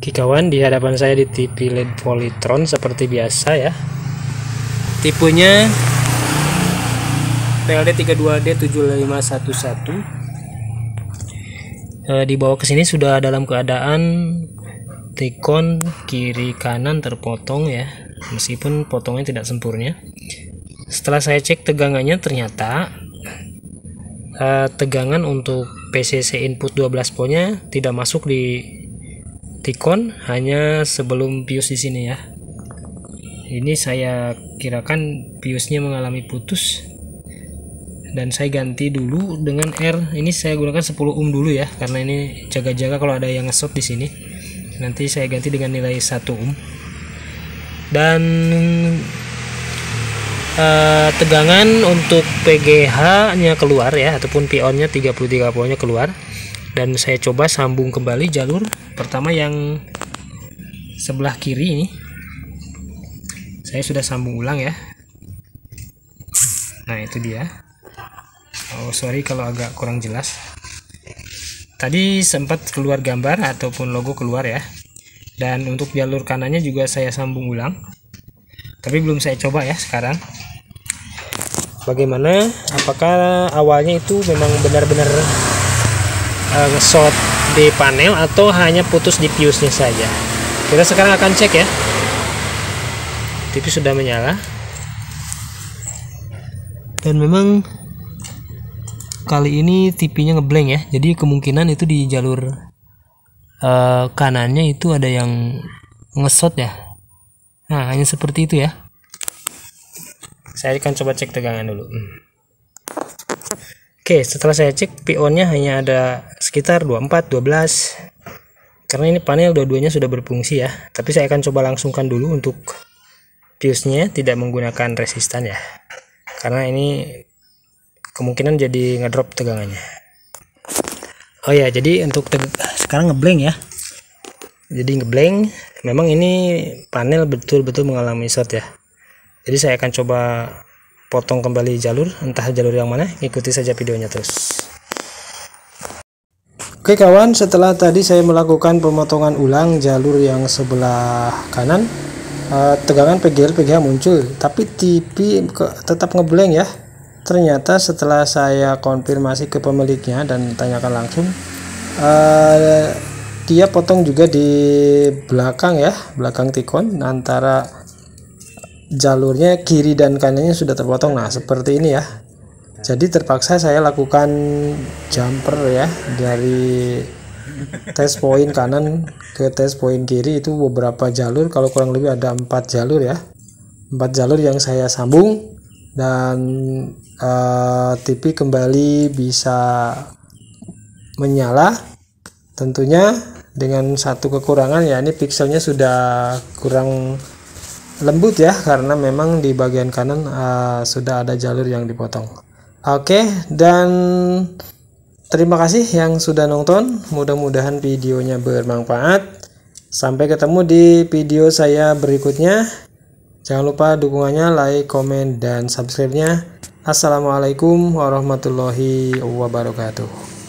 Oke kawan, di hadapan saya di TV LED Polytron seperti biasa ya. Tipenya PLD 32D7511. E, dibawa ke sini sudah dalam keadaan tikon kiri kanan terpotong ya, meskipun potongnya tidak sempurna. Setelah saya cek tegangannya ternyata e, tegangan untuk PCC input 12 voltnya tidak masuk di Tikon hanya sebelum pius di sini ya. Ini saya kirakan piusnya mengalami putus dan saya ganti dulu dengan R. Ini saya gunakan 10 ohm dulu ya karena ini jaga-jaga kalau ada yang ngesot di sini. Nanti saya ganti dengan nilai 1 ohm. Dan uh, tegangan untuk PGH-nya keluar ya ataupun PON-nya 33 voltnya keluar dan saya coba sambung kembali jalur pertama yang sebelah kiri ini. Saya sudah sambung ulang ya. Nah itu dia. Oh sorry kalau agak kurang jelas. Tadi sempat keluar gambar ataupun logo keluar ya. Dan untuk jalur kanannya juga saya sambung ulang. Tapi belum saya coba ya sekarang. Bagaimana? Apakah awalnya itu memang benar-benar uh, ngesot di panel atau hanya putus di fuse-nya saja. Kita sekarang akan cek ya. TV sudah menyala. Dan memang kali ini TV-nya ngeblank ya. Jadi kemungkinan itu di jalur uh, kanannya itu ada yang ngesot ya. Nah, hanya seperti itu ya. Saya akan coba cek tegangan dulu. Hmm. Oke, setelah saya cek PO-nya hanya ada sekitar 24, 12. Karena ini panel dua-duanya sudah berfungsi ya. Tapi saya akan coba langsungkan dulu untuk fuse-nya tidak menggunakan resistan ya. Karena ini kemungkinan jadi ngedrop tegangannya. Oh ya, jadi untuk sekarang ngeblank ya. Jadi ngeblank, memang ini panel betul-betul mengalami short ya. Jadi saya akan coba potong kembali jalur entah jalur yang mana ikuti saja videonya terus. Oke kawan setelah tadi saya melakukan pemotongan ulang jalur yang sebelah kanan eh, tegangan PGL PGH muncul tapi TV tetap ngeblank ya. Ternyata setelah saya konfirmasi ke pemiliknya dan tanyakan langsung eh, dia potong juga di belakang ya belakang tikon antara jalurnya kiri dan kanannya sudah terpotong. Nah seperti ini ya. Jadi terpaksa saya lakukan jumper ya dari test point kanan ke test point kiri. Itu beberapa jalur kalau kurang lebih ada empat jalur ya. Empat jalur yang saya sambung. Dan uh, eh, TV kembali bisa menyala tentunya dengan satu kekurangan. Ya ini pixelnya sudah kurang lembut ya karena memang di bagian kanan uh, sudah ada jalur yang dipotong. Oke dan terima kasih yang sudah nonton. Mudah-mudahan videonya bermanfaat. Sampai ketemu di video saya berikutnya. Jangan lupa dukungannya like komen dan subscribe nya assalamualaikum warahmatullahi wabarakatuh